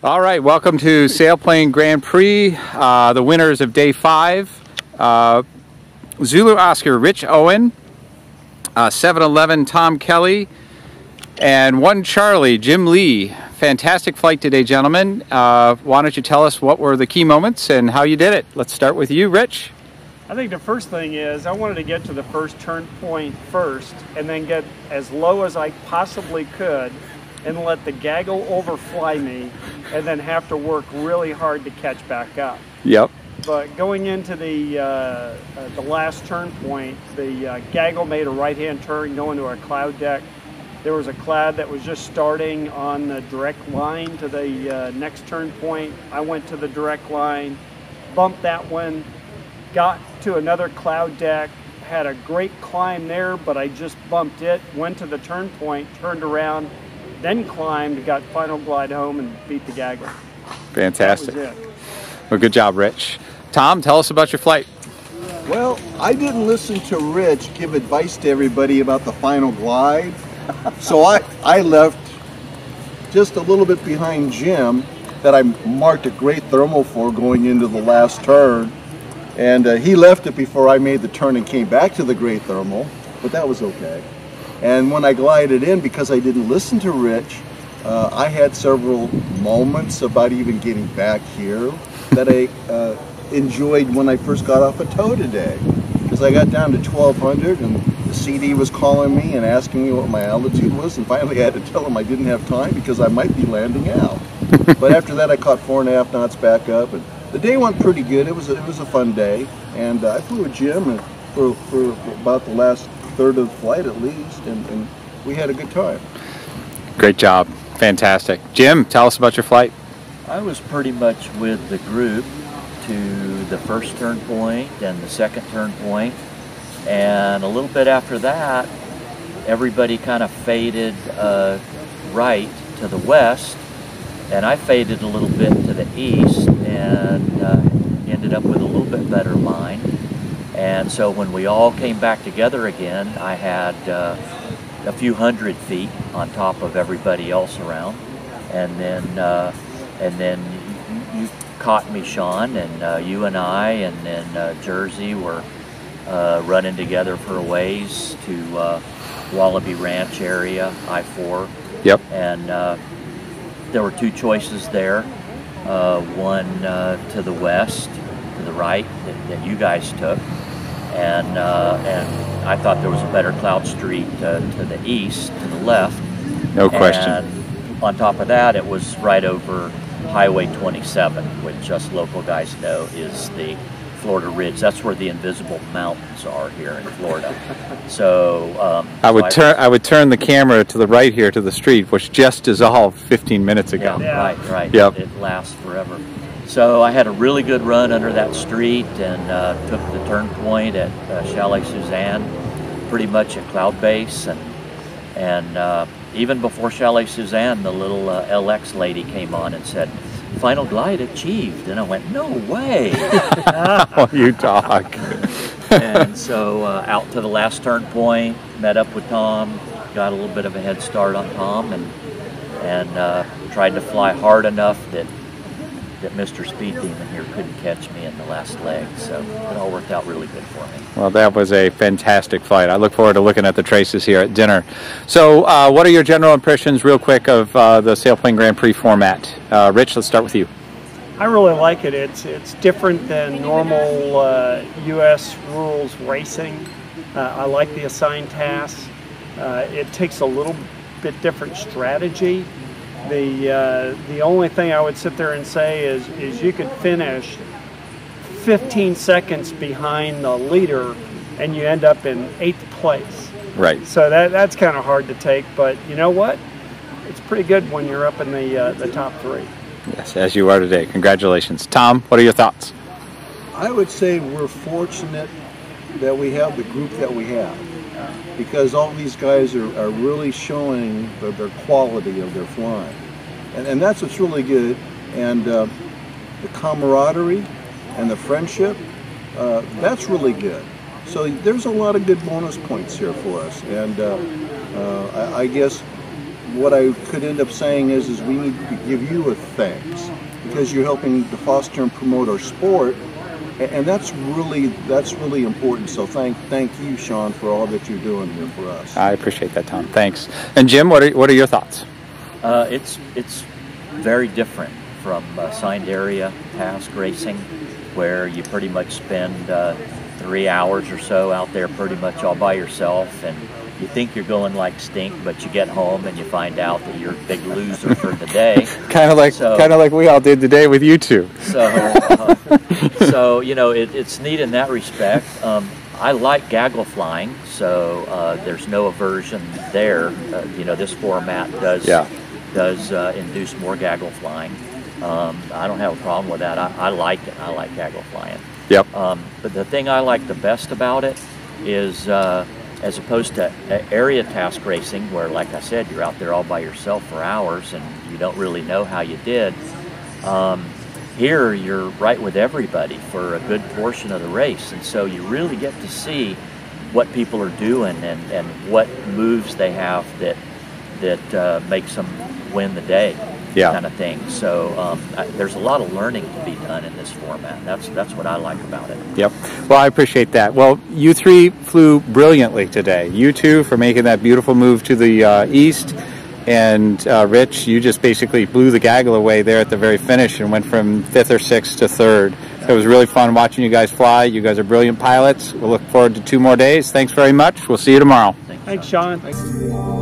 All right, welcome to Sailplane Grand Prix. Uh, the winners of day five uh, Zulu Oscar Rich Owen, uh, 711 Tom Kelley, and one Charlie Jim Lee. Fantastic flight today, gentlemen. Uh, why don't you tell us what were the key moments and how you did it? Let's start with you, Rich. I think the first thing is I wanted to get to the first turn point first and then get as low as I possibly could and let the gaggle overfly me and then have to work really hard to catch back up. Yep. But going into the uh, uh, the last turn point, the uh, gaggle made a right-hand turn going to our cloud deck. There was a cloud that was just starting on the direct line to the uh, next turn point. I went to the direct line, bumped that one, got to another cloud deck, had a great climb there, but I just bumped it, went to the turn point, turned around, then climbed, got final glide home and beat the gaggle. Fantastic. That was it. Well, good job, Rich. Tom, tell us about your flight. Well, I didn't listen to Rich give advice to everybody about the final glide. so I, I left just a little bit behind Jim that I marked a great thermal for going into the last turn. And uh, he left it before I made the turn and came back to the great thermal, but that was okay. And when I glided in, because I didn't listen to Rich, uh, I had several moments about even getting back here that I uh, enjoyed when I first got off a tow today. Because I got down to 1200 and the CD was calling me and asking me what my altitude was, and finally I had to tell him I didn't have time because I might be landing out. but after that, I caught four and a half knots back up, and the day went pretty good. It was a, it was a fun day, and uh, I flew with Jim for, for about the last third of the flight at least, and, and we had a good time. Great job. Fantastic. Jim, tell us about your flight. I was pretty much with the group to the first turn point and the second turn point, and a little bit after that, everybody kind of faded uh, right to the west, and I faded a little bit to the east and uh, ended up with a little bit better line. And so when we all came back together again, I had uh, a few hundred feet on top of everybody else around, and then uh, and then you, you caught me, Sean, and uh, you and I, and then uh, Jersey were uh, running together for a ways to uh, Wallaby Ranch area, I-4. Yep. And uh, there were two choices there. Uh, one uh, to the west, to the right, that, that you guys took, and uh, and I thought there was a better cloud street uh, to the east, to the left. No question. And on top of that, it was right over Highway 27, which us local guys know is the Florida Ridge. That's where the invisible mountains are here in Florida. So um, I would so turn I would turn the camera to the right here to the street, which just dissolved 15 minutes ago. Yeah, Yeah. right, right. Yep. It lasts forever. So I had a really good run under that street and uh, took the turn point at uh, Chalet Suzanne, pretty much at cloud base, and and uh, even before Chalet Suzanne, the little uh, LX lady came on and said, "Final glide achieved," and I went, "No way!" Oh, you talk. and so uh, out to the last turn point, met up with Tom, got a little bit of a head start on Tom, and and uh, tried to fly hard enough that that Mr. Speed Demon here couldn't catch me in the last leg. So it all worked out really good for me. Well, that was a fantastic flight. I look forward to looking at the traces here at dinner. So, uh, what are your general impressions, real quick, of uh, the Sailplane Grand Prix format? Uh, Rich, let's start with you. I really like it. It's it's different than normal uh, U.S. rules racing. Uh, I like the assigned tasks. Uh, it takes a little bit different strategy. The uh, the only thing I would sit there and say is is you could finish 15 seconds behind the leader, and you end up in eighth place. Right. So that that's kind of hard to take. But you know what? It's pretty good when you're up in the uh, the top three. Yes, as you are today. Congratulations. Tom, what are your thoughts? I would say we're fortunate that we have the group that we have because all these guys are, are really showing the, their quality of their flying. And, and that's what's really good. And uh, the camaraderie and the friendship, uh, that's really good. So there's a lot of good bonus points here for us. And uh, uh, I, I guess what I could end up saying is, is we need to give you a thanks because you're helping to foster and promote our sport, a- and that's really that's really important. So thank thank you, Sean, for all that you're doing here for us. I appreciate that, Tom. Thanks. And Jim, what are what are your thoughts? Uh, it's it's very different from uh, signed area task racing, where you pretty much spend uh, three hours or so out there pretty much all by yourself, and you think you're going like stink, but you get home and you find out that you're a big loser for the day. Kind of like So- kind of like we all did today with you two. So, uh, so you know, it, it's neat in that respect. Um, I like gaggle flying, so uh, there's no aversion there. Uh, you know, this format does Yeah. does uh, induce more gaggle flying. Um, I don't have a problem with that. I, I like it. I like gaggle flying. Yep. Um, but the thing I like the best about it is, uh, as opposed to area task racing, where, like I said, you're out there all by yourself for hours and you don't really know how you did. Um, here, you're right with everybody for a good portion of the race, and so you really get to see what people are doing and, and what moves they have that that uh, makes them win the day Yeah. kind of thing. So um, I, there's a lot of learning to be done in this format. That's that's what I like about it. Yep. Well, I appreciate that. Well, you three flew brilliantly today. You two for making that beautiful move to the uh, east, and uh, Rich, you just basically blew the gaggle away there at the very finish and went from fifth or sixth to third. So it was really fun watching you guys fly. You guys are brilliant pilots. We'll look forward to two more days. Thanks very much. We'll see you tomorrow. Thank you, Thanks, Sean. Sean.